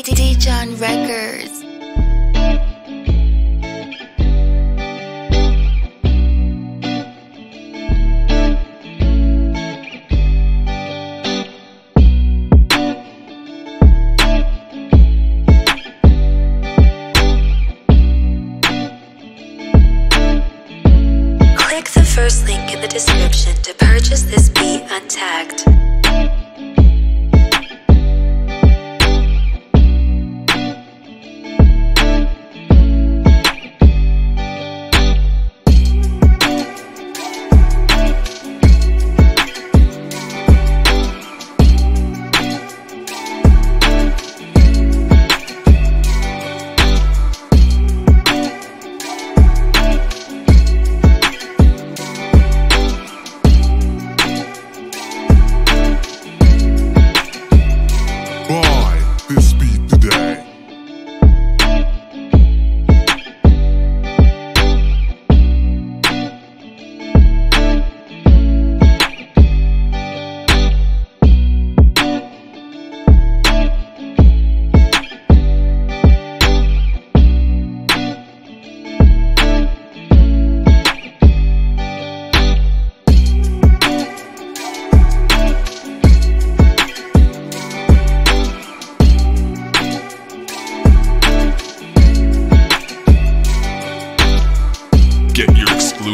Dejuan Records. Click the first link in the description to purchase this beat untagged.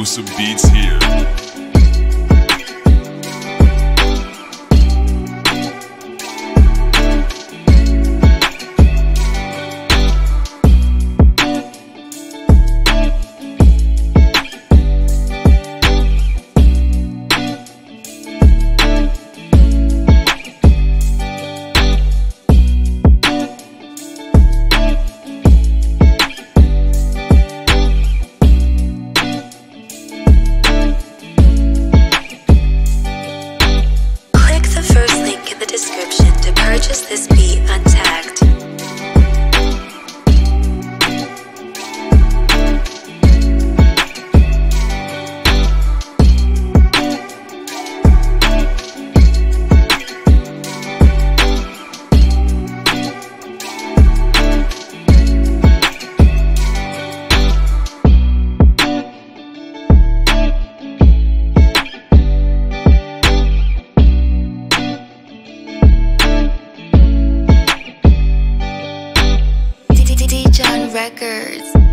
Exclusive beats here. Just this Records.